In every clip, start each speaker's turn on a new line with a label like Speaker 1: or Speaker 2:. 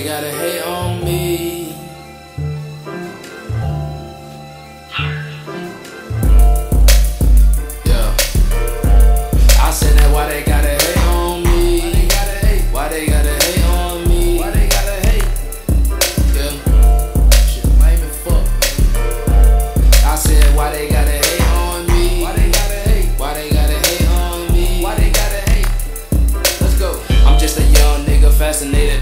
Speaker 1: they gotta hate on me? Yeah. I said that why they gotta hate on me? Why they gotta hate? Why they gotta hate on me? Why they gotta hate? Yeah. Shit, lame as fuck, man. I said why they gotta hate on me? Why they gotta hate? Why they gotta hate on me? Why they gotta hate? Let's go. I'm just a young nigga fascinated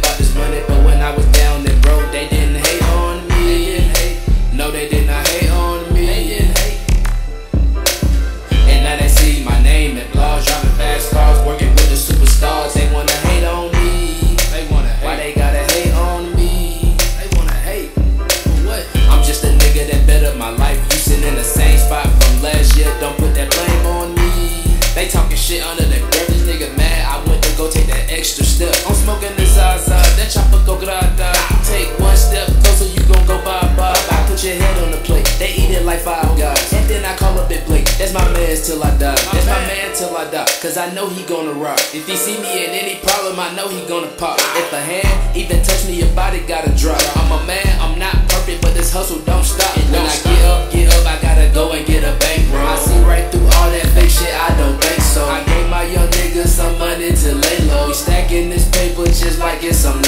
Speaker 1: in the same spot from last year. Don't put that blame on me. They talking shit under the. This nigga mad. I went to go take that extra step. I'm smoking this Zaza. That chopper go grata. Take one step closer, you gon' go bye bye. I put your head on the plate. They eat it like five guys. And then I call up Big Blake. That's my man till I die. That's my man till I die. Cause I know he gonna rock. If he see me in any problem, I know he gonna pop. If a hand even touch me, your body gotta drop. I'm a man, I'm not perfect, but this hustle don't it's some